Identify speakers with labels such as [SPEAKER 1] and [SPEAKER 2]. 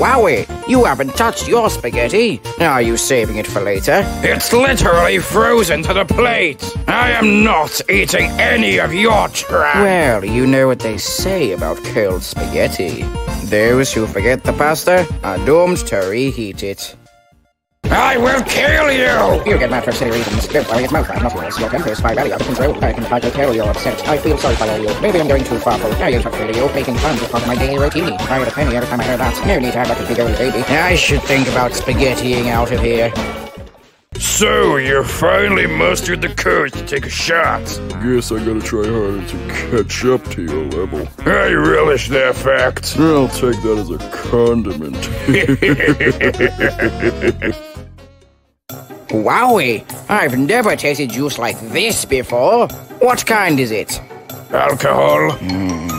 [SPEAKER 1] Wowie, you haven't touched your spaghetti. Are you saving it for later?
[SPEAKER 2] It's literally frozen to the plate. I am not eating any of your trash.
[SPEAKER 1] Well, you know what they say about cold spaghetti. Those who forget the pasta are doomed to reheat it.
[SPEAKER 2] I will kill you!
[SPEAKER 1] You get mad for silly reasons. Don't worry, it's mouth muscles. Your temper is quite very out of control. I can hardly tell you're upset. I feel sorry for all you. Maybe I'm going too far for I use up for you. Making fun is part of my daily routine. I had a penny every time I heard that. No need to have like a big old baby. I should think about spaghettiing out of here.
[SPEAKER 2] So, you finally mustered the courage to take a shot.
[SPEAKER 3] Guess I gotta try harder to catch up to your level.
[SPEAKER 2] I relish that fact.
[SPEAKER 3] I'll take that as a condiment.
[SPEAKER 1] Wowie! I've never tasted juice like this before. What kind is it?
[SPEAKER 2] Alcohol?
[SPEAKER 1] Mm,